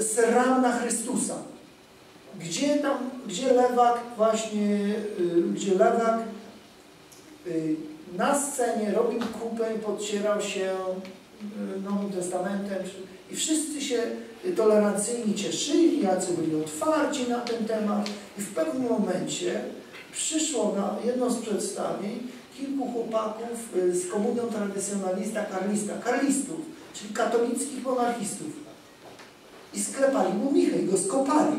Serramna Chrystusa. Gdzie tam, gdzie lewak właśnie, y, gdzie lewak y, na scenie robił kupę, podcierał się y, Nowym Testamentem i wszyscy się tolerancyjni cieszyli, jacy byli otwarci na ten temat i w pewnym momencie przyszło na jedno z przedstawień kilku chłopaków z komunią tradycjonalista, karlista, karlistów, czyli katolickich monarchistów. I sklepali mu Michę i go skopali.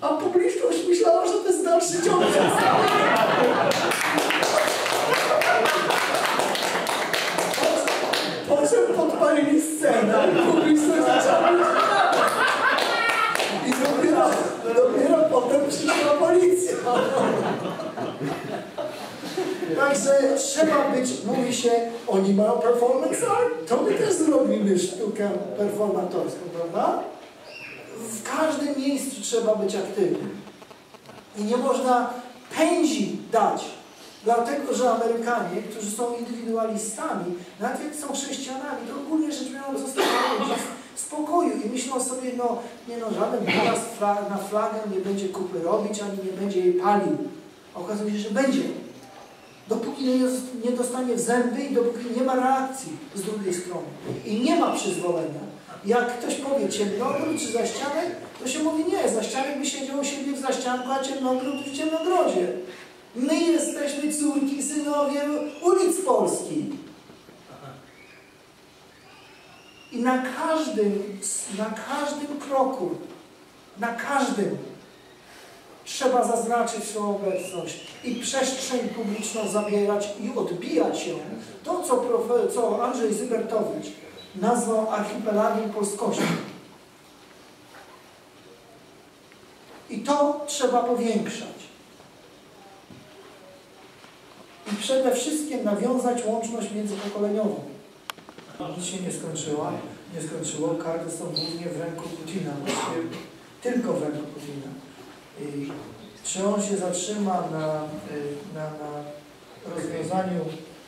A publiczność myślała, że to jest dalszy ciąg przedstawienia. Po czym podpalili scenę i publiczność zaczęła I dopiero, dopiero potem przyszła policja. Także trzeba być, mówi się, oni mają performance art, to my też zrobimy sztukę performatorską, prawda? W każdym miejscu trzeba być aktywnym. I nie można pędzi dać. Dlatego, że Amerykanie, którzy są indywidualistami, nawet jak są chrześcijanami, to ogólnie rzecz biorąc zostawiają ludzi w spokoju i myślą sobie, no nie no, żaden teraz na flagę nie będzie kupy robić, ani nie będzie jej palił. A okazuje się, że będzie dopóki nie dostanie w zęby i dopóki nie ma reakcji z drugiej strony. I nie ma przyzwolenia. Jak ktoś powie ciemnogród czy zaścianek, to się mówi nie, zaścianek by siedział u siebie w zaścianku, a ciemnogród w ciemnogrodzie. My jesteśmy córki, synowie ulic Polski. I na każdym, na każdym kroku, na każdym trzeba zaznaczyć swoją obecność i przestrzeń publiczną zabierać i odbijać się. To, co, co Andrzej Zybertowicz nazwał archipelagiem polskości. I to trzeba powiększać. I przede wszystkim nawiązać łączność międzypokoleniową. Nic się nie skończyła, nie skończyło. Karty są głównie w ręku Putina, właściwie tylko w ręku Putina. I czy on się zatrzyma na, na, na rozwiązaniu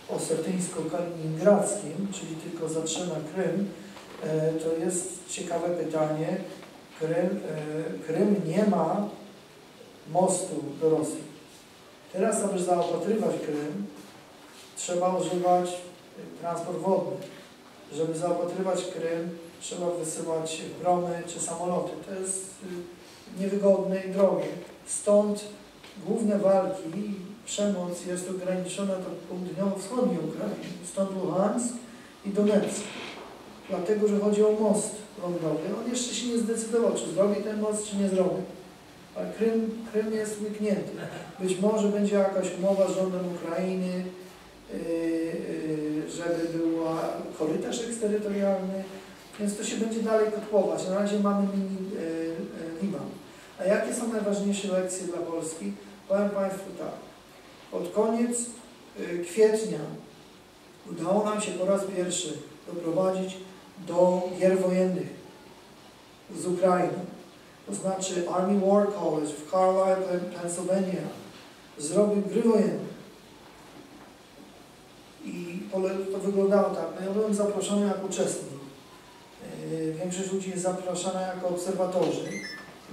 osetyńsko-kaliningradzkim, czyli tylko zatrzyma Krym, to jest ciekawe pytanie. Krym, Krym nie ma mostu do Rosji. Teraz, aby zaopatrywać Krym, trzeba używać transport wodny. Żeby zaopatrywać Krym, trzeba wysyłać bromy czy samoloty. To jest niewygodne i drogie. Stąd główne walki i przemoc jest ograniczona do południowo-wschodniej Ukrainy. Stąd Luhansk i Donetsk. Dlatego, że chodzi o most lądowy. On jeszcze się nie zdecydował, czy zrobi ten most, czy nie zrobi. Ale Krym, Krym jest łyknięty. Być może będzie jakaś umowa z rządem Ukrainy, yy, yy, żeby była korytarz eksterytorialny, więc to się będzie dalej kotłować. Na razie mamy mini yy, Liban. A jakie są najważniejsze lekcje dla Polski? Powiem Państwu tak. Pod koniec kwietnia udało nam się po raz pierwszy doprowadzić do gier wojennych z Ukrainą. To znaczy Army War College w Carlisle, Pennsylvania zrobił gry wojenne. I to wyglądało tak. No ja byłem zaproszony jako uczestnik. Większość ludzi jest zapraszana jako obserwatorzy.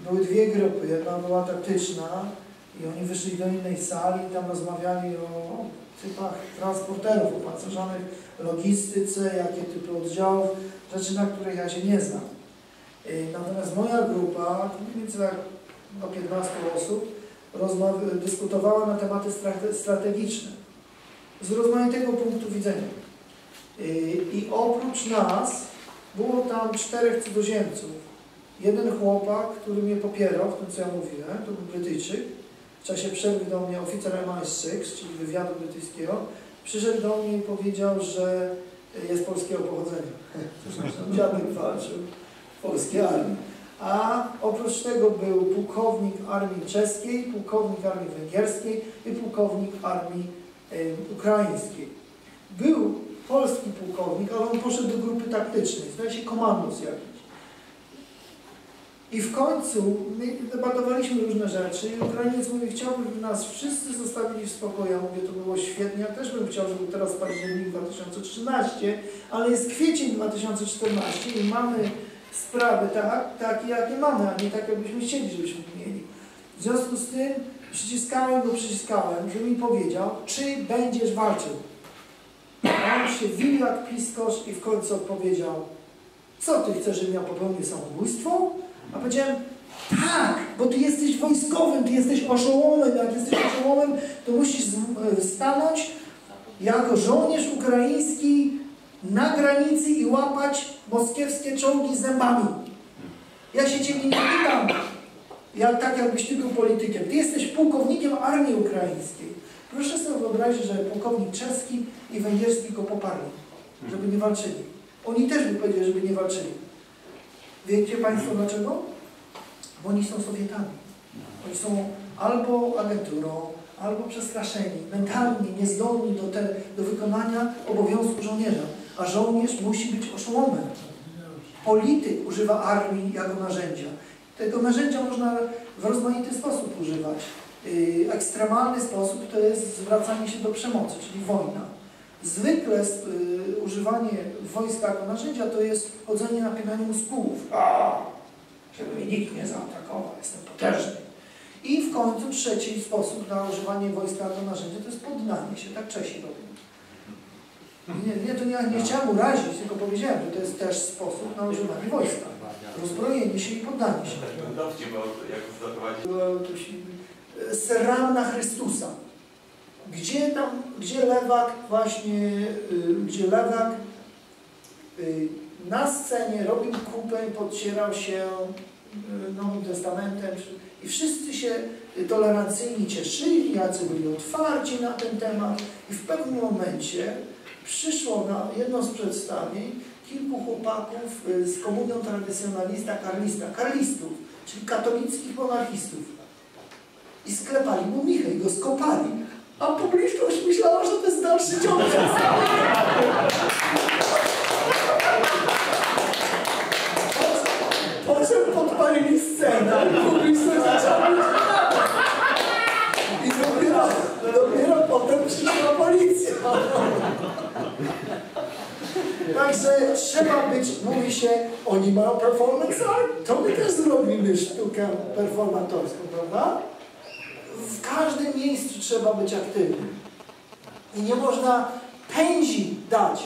Były dwie grupy. Jedna była taktyczna i oni wyszli do innej sali i tam rozmawiali o typach transporterów opancerzonych, logistyce, jakie typy oddziałów, rzeczy, na których ja się nie znam. Natomiast moja grupa, mniej więcej do 15 osób, dyskutowała na tematy strategiczne z rozmaitego punktu widzenia. I oprócz nas było tam czterech cudzoziemców. Jeden chłopak, który mnie popierał w tym, co ja mówiłem, to był Brytyjczyk, w czasie przerwy do mnie oficer MI6, czyli wywiadu brytyjskiego, przyszedł do mnie i powiedział, że jest polskiego pochodzenia. Dziadek walczył w polskiej armii. A oprócz tego był pułkownik armii czeskiej, pułkownik armii węgierskiej i pułkownik armii e, ukraińskiej. Był polski pułkownik, ale on poszedł do grupy taktycznej, zdaje się komandos jakiś. I w końcu my debatowaliśmy różne rzeczy i Ukrainiec mówi, chciałbym, nas wszyscy zostawili w spokoju. Ja mówię, to było świetnie, ja też bym chciał, żeby teraz październik 2013, ale jest kwiecień 2014 i mamy sprawy tak, takie, jakie mamy, a nie tak, jakbyśmy chcieli, żebyśmy mieli. W związku z tym przyciskałem go, przyciskałem, żeby mi powiedział, czy będziesz walczył. A on się wił jak piskosz i w końcu odpowiedział, co ty chcesz, żebym ja popełnił samobójstwo? A powiedziałem, tak, bo ty jesteś wojskowym, ty jesteś oszołomem. Jak jesteś oszołomem, to musisz e, stanąć jako żołnierz ukraiński na granicy i łapać moskiewskie czołgi zębami. Ja się ciebie nie pytam, jak, tak jakbyś ty był politykiem. Ty jesteś pułkownikiem armii ukraińskiej. Proszę sobie wyobrazić, że pułkownik czeski i węgierski go poparli, żeby nie walczyli. Oni też by powiedzieli, żeby nie walczyli. Wiecie Państwo dlaczego? Bo oni są Sowietami. Oni są albo agenturą, albo przestraszeni, mentalnie niezdolni do, te, do wykonania obowiązku żołnierza. A żołnierz musi być oszołomem. Polityk używa armii jako narzędzia. Tego narzędzia można w rozmaity sposób używać. Yy, ekstremalny sposób to jest zwracanie się do przemocy, czyli wojna. Zwykle yy, używanie wojska jako narzędzia to jest chodzenie na pinaniu muskułów. A, żeby mnie nikt nie zaatakował, jestem potężny. I w końcu trzeci sposób na używanie wojska jako narzędzia to jest poddanie się. Tak Czesi robią. Nie, nie, to nie, nie chciałem urazić, tylko powiedziałem, że to jest też sposób na używanie wojska. Rozbrojenie się i poddanie się. Dowcip, bo jak zaprowadzić. Się- e, Serranna Chrystusa. Gdzie tam, gdzie lewak właśnie, y, gdzie lewak y, na scenie robił kupę, podcierał się y, Nowym Testamentem i wszyscy się tolerancyjni cieszyli, jacy byli otwarci na ten temat i w pewnym momencie przyszło na jedno z przedstawień kilku chłopaków z komunią tradycjonalista, karlista, karlistów, czyli katolickich monarchistów. I sklepali mu michę i go skopali. A publiczność myślała, że to jest dalszy ciąg. Po czym podpalili scenę publiczność zaczęła mieć I dopiero, dopiero potem przyszła policja. Także trzeba być, mówi się, oni mają performance art, to my też zrobimy sztukę performatorską, prawda? W każdym miejscu trzeba być aktywnym. I nie można pędzi dać.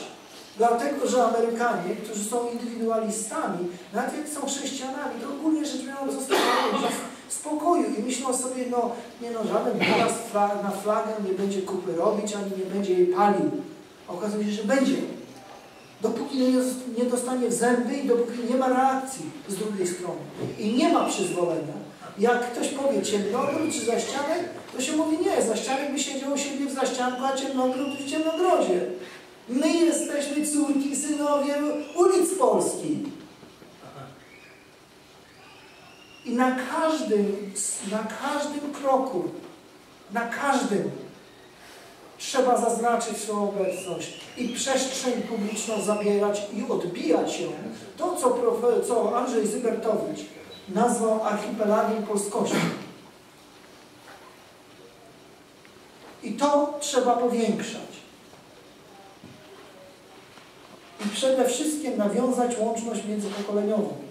Dlatego, że Amerykanie, którzy są indywidualistami, nawet są chrześcijanami, to ogólnie rzecz biorąc zostawiają w spokoju i myślą sobie, no nie no, żaden teraz na flagę nie będzie kupy robić, ani nie będzie jej palił. Okazuje się, że będzie. Dopóki nie, nie dostanie w zęby i dopóki nie ma reakcji z drugiej strony. I nie ma przyzwolenia. Jak ktoś powie ciemnogród czy zaścianek, to się mówi nie, zaścianek by siedział u siebie w zaścianku, a ciemnogród w ciemnogrodzie. My jesteśmy córki, synowie ulic Polski. I na każdym, na każdym kroku, na każdym trzeba zaznaczyć swoją obecność i przestrzeń publiczną zabierać i odbijać się. To, co, profe, co Andrzej Zybertowicz nazwał archipelagiem polskości. I to trzeba powiększać. I przede wszystkim nawiązać łączność międzypokoleniową.